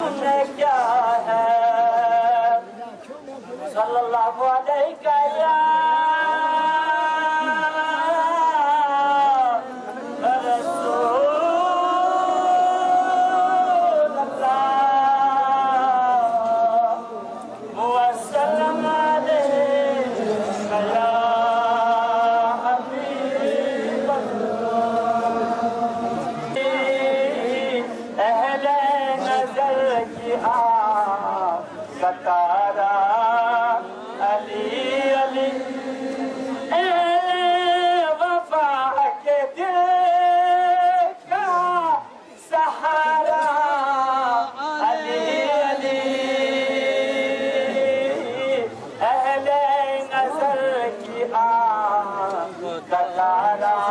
तुमने क्या है सल्लल्लाहु अलैहि की आँख का तारा अली अली वफा के अली अली का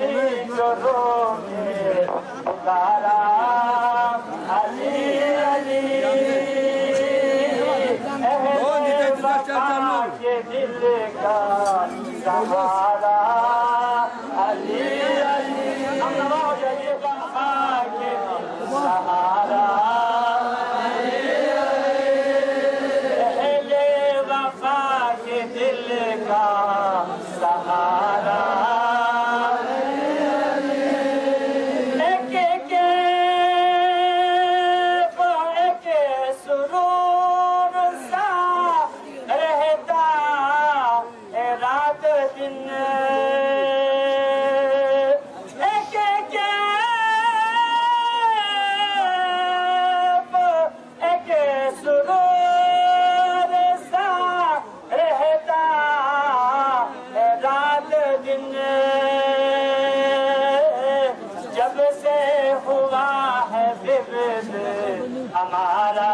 biliyorum Karam Ali Ali Ehli vatan yedillik Zahara Ali Ali Allah yedillik Zahara Ehli vefa yedillik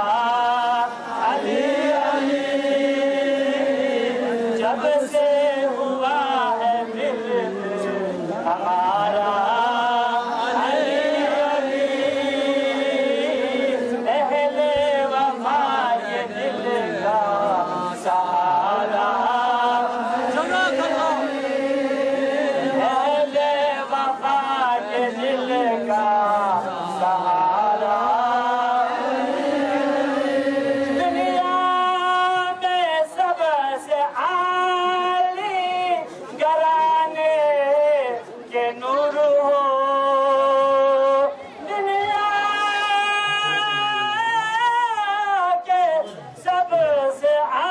Allah. I.